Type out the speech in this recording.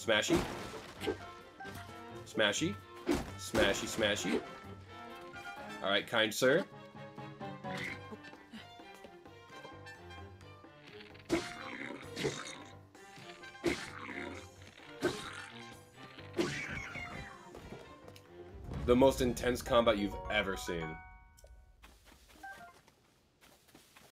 Smashy. Smashy. Smashy, smashy. Alright, kind sir. The most intense combat you've ever seen.